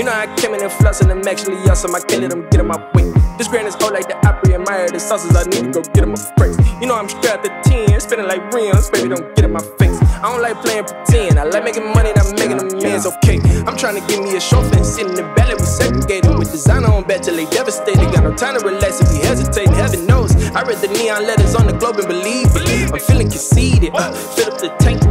You know I came in and flossing, I'm actually awesome. I can't let them get in my way. This grand is whole like the opera, admire the sauces. I need to go get them a praise. You know I'm straight out the 10, spinning like rims, baby, don't get in my face. I don't like playing pretend, I like making money, not making them amends, okay. I'm trying to give me a chauffeur and sit in the belly, we segregated with designer on bachelor, they devastated. Got no time to relax if you hesitate, heaven knows. I read the neon letters on the globe and believe it. I'm feeling conceited, uh, fill up the tank,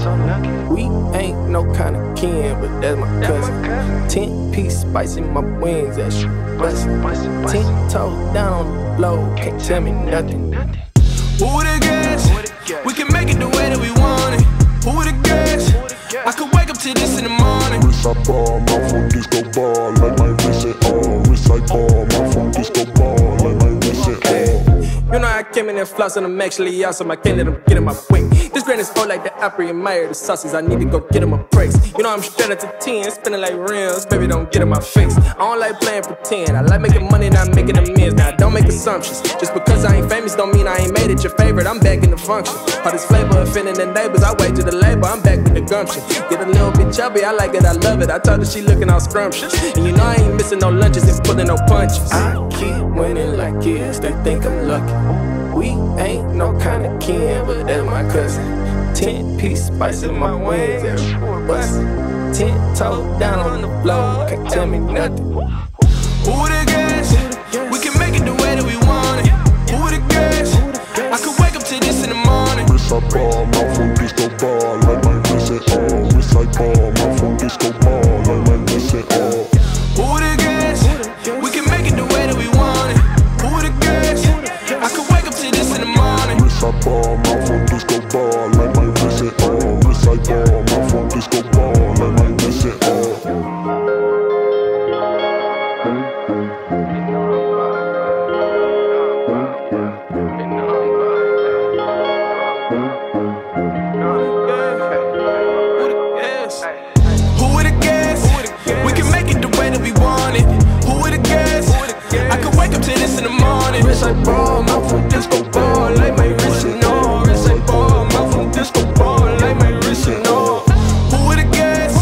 We ain't no kind of kin, but that's my cousin. Ten piece spice in my wings, that's bustin'. Ten toes down on the floor, can't tell me nothing. Who would've guessed? We can make it the way that we want it. Who would've guessed? I could wake up to this in the morning. Wrist I ball, mouth on disco ball, like my wrist it all. Wrist I ball, mouth on disco ball, like my wrist it all. You know I came in and flossing, I'm actually awesome. I can't let them get in my way. Grand is full like the opera, admire the sauces. I need to go get them a praise. You know I'm straight the 10, spinning like rims. Baby, don't get in my face. I don't like playing pretend. I like making money, not making amends. Now, don't make assumptions. Just because I ain't famous, don't mean I ain't made it your favorite. I'm back in the function. All this flavor offending the neighbors. I wait to the label, I'm back with the gumption. Get a little bit chubby, I like it, I love it. I told her she looking all scrumptious. And you know I ain't missing no lunches and pulling no punches. I keep winning like kids, they think I'm lucky. We ain't no kind of kin, but that's my cousin. Ten piece spice in my wings, every bust. Ten toes down on the floor, can't tell me nothing. Who would've guessed? We can make it the way that we want it. Who would've guessed? I could wake up to this in the morning. Wrist I ball, mouth on disco ball, Wrist I ball, mouth from disco ball, like my wrist and all. Wrist I ball, mouth from disco ball, like my wrist and all. Who would've guessed?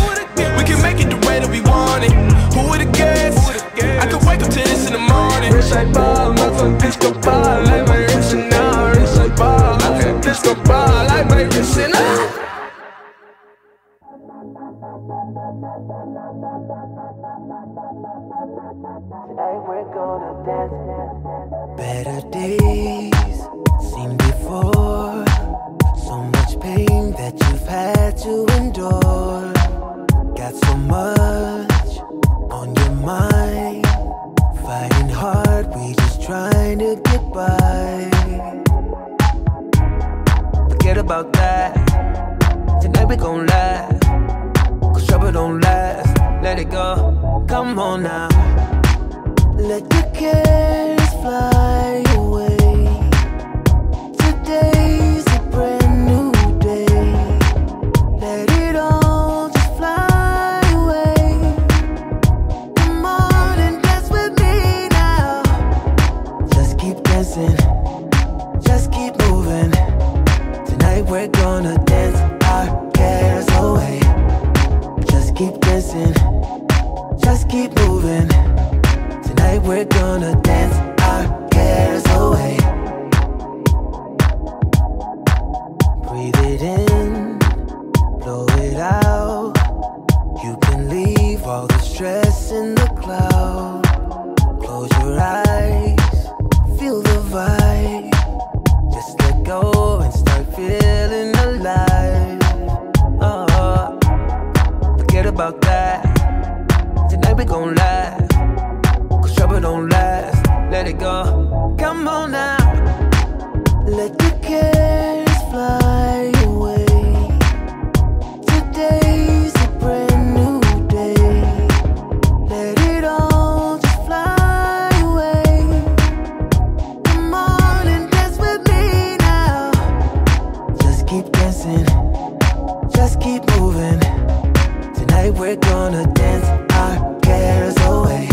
We can make it the way that we want it. Who would've guessed? I could wake up to this in the morning. Wrist I ball, mouth from disco ball, like my wrist and all. Wrist I ball, mouth from disco ball, like my wrist and all. Tonight we're gonna dance. Better days seem before. So much pain that you've had to endure. Got so much on your mind. Fighting hard, we just trying to get by. Forget about that. Tonight we gon' laugh. Cause trouble don't last. Let it go. Come on now. Let your cares fly go Tonight we're gonna dance. Our cares away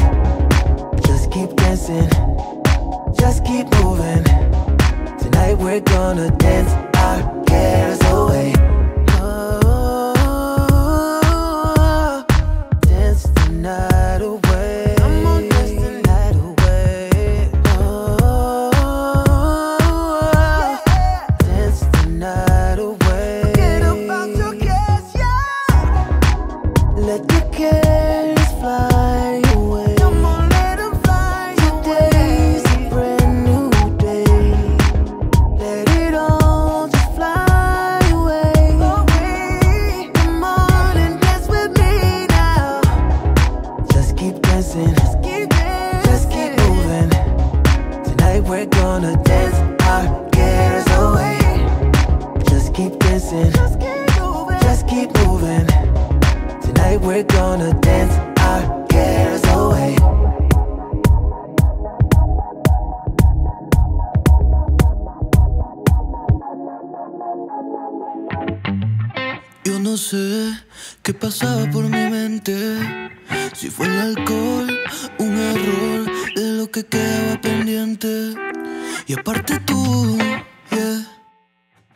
Just keep dancing, just keep moving. Tonight we're gonna dance. Our cares away oh, dance tonight. We're gonna dance our cares away. Just keep dancing. Just keep moving. Just keep moving. Tonight we're gonna dance our cares away. Yo no sé qué pasaba por mi mente. Si fue el alcohol, un error que quedaba pendiente. Y aparte tú,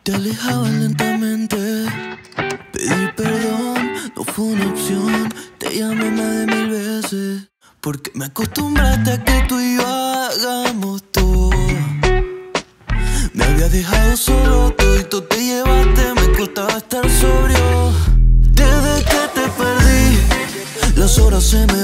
te alejabas lentamente. Pedir perdón no fue una opción. Te llamé más de mil veces. Porque me acostumbraste a que tú y yo hagamos todo. Me había dejado solo, todito te llevaste, me costaba estar sobrio. Desde que te perdí, las horas se me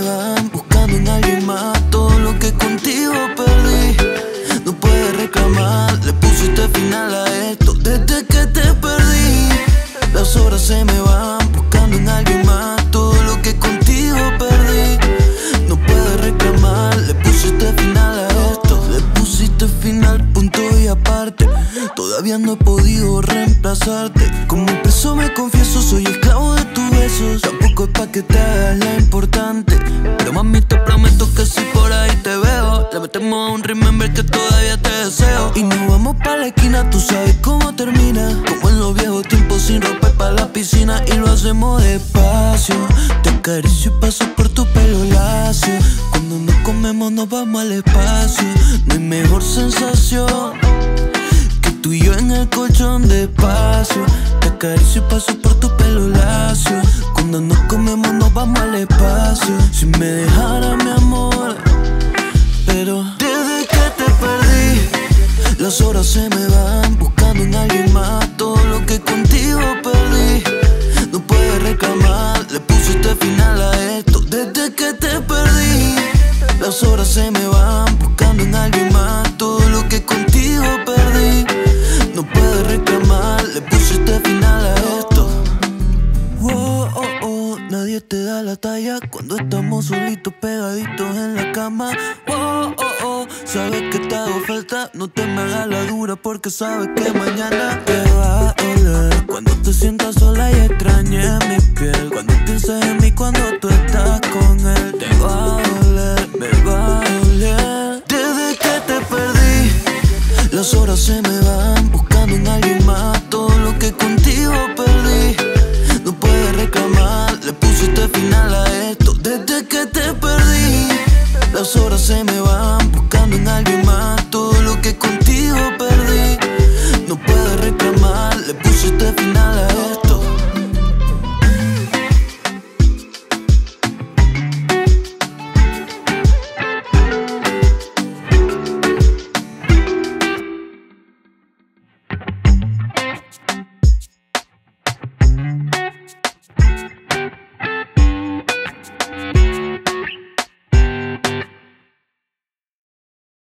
No he podido reemplazarte. Como preso me confieso, soy esclavo de tus besos. Tampoco es pa' que te hagas la importante. Pero mami, te prometo que si por ahí te veo, le metemos a un remember que todavía te deseo. Y nos vamos pa' la esquina, tú sabes cómo termina. Como en los viejos tiempos sin ropa y pa' la piscina. Y lo hacemos despacio. Te acaricio y paso por tu pelo lacio. Cuando nos comemos, nos vamos al espacio. No hay mejor sensación el colchón de espacio. Te acaricio y paso por tu pelo lacio. Cuando nos comemos, nos vamos al espacio. Si me dejara mi amor, pero desde que te perdí, las horas se me van buscando en alguien más todo lo que contigo perdí. No puedes reclamar, le pusiste final a esto. Desde que te perdí, las horas se me van buscando en alguien más todo lo que contigo perdí. No puedes reclamar, le pusiste final a esto. Wow, oh, oh, nadie te da la talla cuando estamos solitos pegaditos en la cama. Wow, oh, oh, sabes que te hago falta, no te me hagas la dura porque sabes que mañana te va a doler. Cuando te sientas sola y extrañes horas se me van